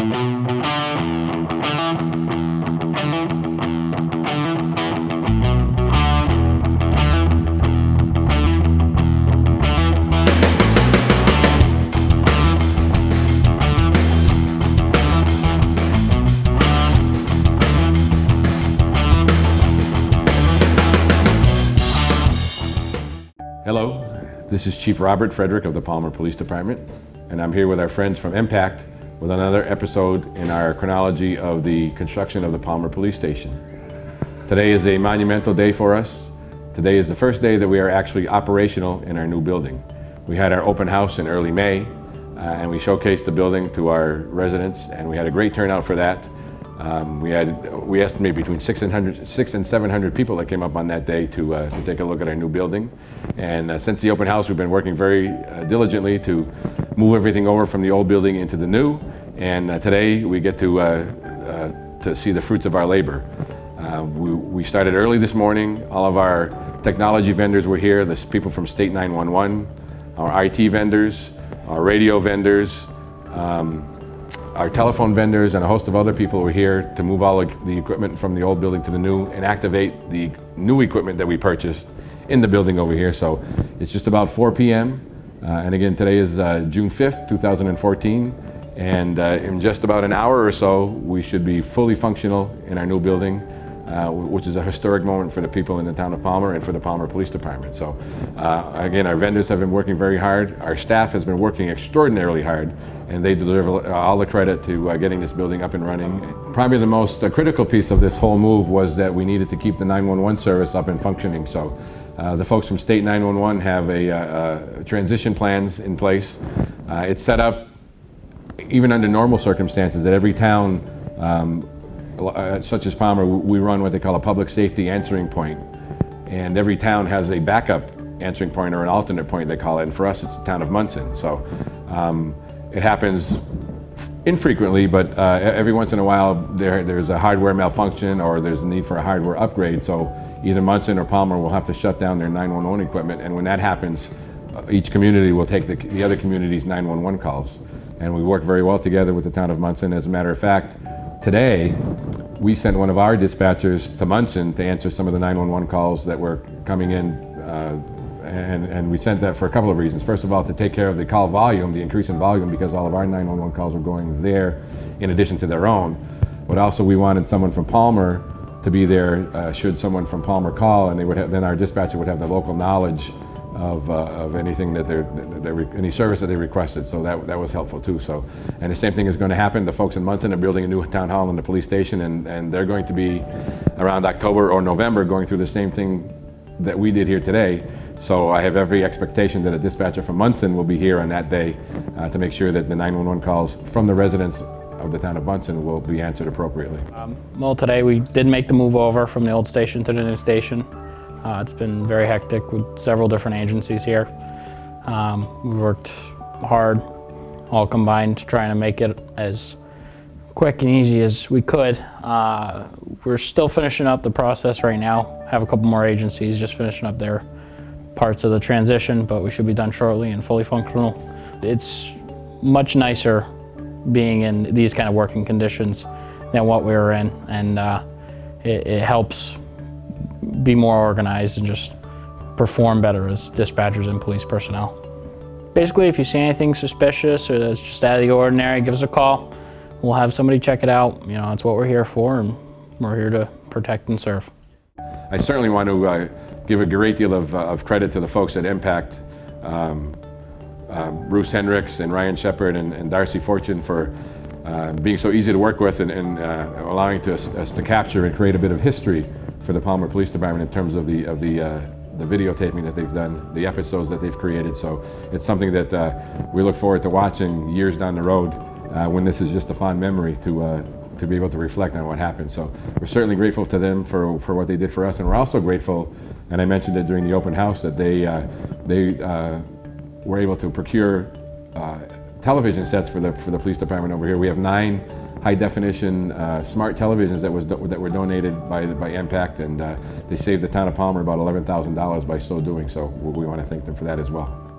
Hello, this is Chief Robert Frederick of the Palmer Police Department, and I'm here with our friends from M-PACT with another episode in our chronology of the construction of the Palmer Police Station. Today is a monumental day for us. Today is the first day that we are actually operational in our new building. We had our open house in early May, uh, and we showcased the building to our residents, and we had a great turnout for that. Um, we had, we estimate between 600, 6 and 700 people that came up on that day to, uh, to take a look at our new building. And uh, since the open house, we've been working very uh, diligently to move everything over from the old building into the new. And uh, today we get to, uh, uh, to see the fruits of our labor. we, we started early this morning. All of our technology vendors were here. The people from State 911, our IT vendors, our radio vendors, um, our telephone vendors and a host of other people were here to move all the equipment from the old building to the new and activate the new equipment that we purchased in the building over here. So it's just about 4 p.m. Uh, and again, today is uh, June 5th, 2014. And uh, in just about an hour or so, we should be fully functional in our new building uh, which is a historic moment for the people in the town of Palmer and for the Palmer Police Department. So uh, again, our vendors have been working very hard. Our staff has been working extraordinarily hard and they deserve all the credit to uh, getting this building up and running. Probably the most uh, critical piece of this whole move was that we needed to keep the 911 service up and functioning. So uh, the folks from State 911 have a, transition plans in place. it's set up even under normal circumstances that every town um, uh, such as Palmer, we run what they call a public safety answering point. And every town has a backup answering point or an alternate point, they call it. And for us, it's the town of Monson. So um, it happens infrequently, but uh, every once in a while there, there's a hardware malfunction or there's a need for a hardware upgrade. So either Monson or Palmer will have to shut down their 911 equipment. And when that happens, uh, each community will take the, the other community's 911 calls. And we work very well together with the town of Monson. As a matter of fact, Today, we sent one of our dispatchers to Monson to answer some of the 911 calls that were coming in. Uh, and, and we sent that for a couple of reasons. First of all, to take care of the call volume, the increase in volume, because all of our 911 calls were going there in addition to their own. But also, we wanted someone from Palmer to be there uh, should someone from Palmer call, and they would have, then our dispatcher would have the local knowledge of, uh, of anything that they're, they're, any service that they requested. So that, that was helpful too. So, and the same thing is going to happen. The folks in Monson are building a new town hall and the police station, and, and they're going to be around October or November going through the same thing that we did here today. So I have every expectation that a dispatcher from Monson will be here on that day uh, to make sure that the 911 calls from the residents of the town of Monson will be answered appropriately. Um, well, today we did make the move over from the old station to the new station. Uh, it's been very hectic with several different agencies here. Um, we've worked hard, all combined, trying to make it as quick and easy as we could. Uh, we're still finishing up the process right now. Have a couple more agencies just finishing up their parts of the transition, but we should be done shortly and fully functional. It's much nicer being in these kind of working conditions than what we were in, and uh, it, it helps be more organized and just perform better as dispatchers and police personnel. Basically, if you see anything suspicious or that's just out of the ordinary, give us a call. We'll have somebody check it out. You know, it's what we're here for, and we're here to protect and serve. I certainly want to uh, give a great deal of, uh, of, credit to the folks at M-PACT, um, uh, Bruce Hendricks and Ryan Shepard and, and Darcy Fortune for uh, being so easy to work with and, and uh, allowing to us to capture and create a bit of history for the Palmer Police Department in terms of the of the uh, the videotaping that they've done, the episodes that they've created. So it's something that uh, we look forward to watching years down the road uh, when this is just a fond memory to uh, to be able to reflect on what happened. So we're certainly grateful to them for for what they did for us, and we're also grateful. And I mentioned it during the open house that they uh, they uh, were able to procure television sets for the for the police department over here. We have nine high definition uh, smart televisions that was that were donated by by M-PACT, and uh, they saved the town of Palmer about eleven thousand dollars by so doing. So we want to thank them for that as well.